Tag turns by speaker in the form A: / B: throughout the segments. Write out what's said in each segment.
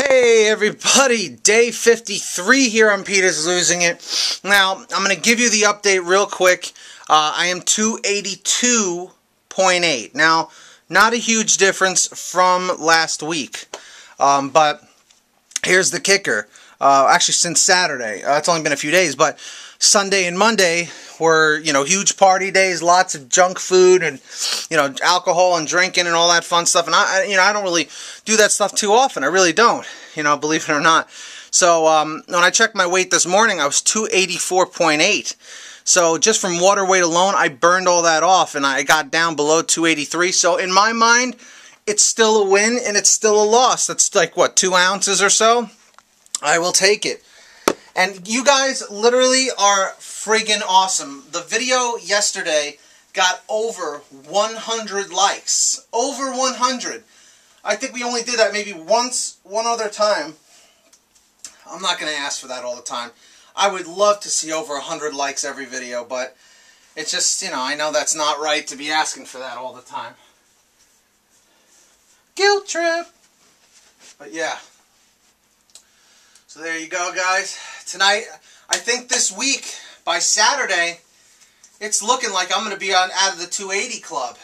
A: Hey everybody, day 53 here on Pete is Losing It. Now, I'm going to give you the update real quick. Uh, I am 282.8. Now, not a huge difference from last week, um, but here's the kicker. Uh, actually, since Saturday. Uh, it's only been a few days, but Sunday and Monday were, you know, huge party days, lots of junk food and, you know, alcohol and drinking and all that fun stuff. And I, you know, I don't really do that stuff too often. I really don't, you know, believe it or not. So um, when I checked my weight this morning, I was 284.8. So just from water weight alone, I burned all that off and I got down below 283. So in my mind, it's still a win and it's still a loss. That's like, what, two ounces or so? I will take it. And you guys literally are friggin' awesome. The video yesterday got over 100 likes. Over 100. I think we only did that maybe once, one other time. I'm not going to ask for that all the time. I would love to see over 100 likes every video, but it's just, you know, I know that's not right to be asking for that all the time. Guilt trip! But yeah. So there you go, guys. Tonight, I think this week, by Saturday, it's looking like I'm going to be on out of the 280 club.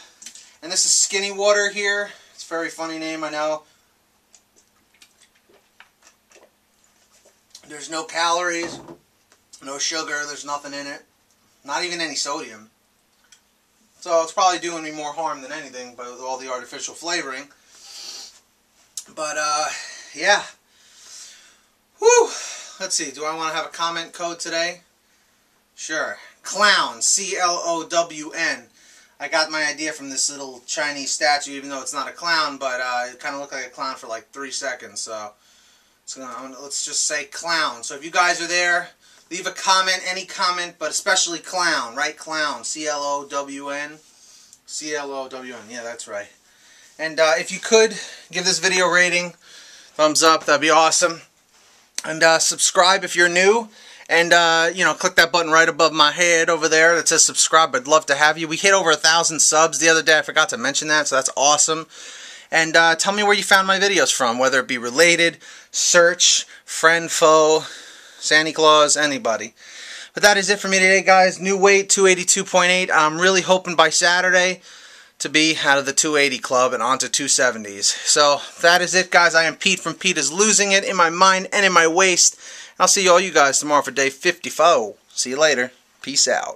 A: And this is Skinny Water here. It's a very funny name, I know. There's no calories, no sugar, there's nothing in it. Not even any sodium. So it's probably doing me more harm than anything by all the artificial flavoring. But, uh, yeah. Whew. Let's see, do I want to have a comment code today? Sure. Clown, C-L-O-W-N. I got my idea from this little Chinese statue, even though it's not a clown, but uh, it kind of looked like a clown for like three seconds. So, gonna, let's just say clown. So if you guys are there, leave a comment, any comment, but especially clown, right? Clown, C-L-O-W-N. C-L-O-W-N, yeah, that's right. And uh, if you could, give this video rating, thumbs up, that'd be awesome. And uh, subscribe if you're new. And, uh, you know, click that button right above my head over there that says subscribe. I'd love to have you. We hit over a thousand subs the other day. I forgot to mention that, so that's awesome. And uh, tell me where you found my videos from, whether it be related, search, friend, foe, Santa Claus, anybody. But that is it for me today, guys. New weight, 282.8. I'm really hoping by Saturday to be out of the 280 club and onto 270s. So that is it, guys. I am Pete from Pete is Losing It in my mind and in my waist. I'll see all you guys tomorrow for day 54. See you later. Peace out.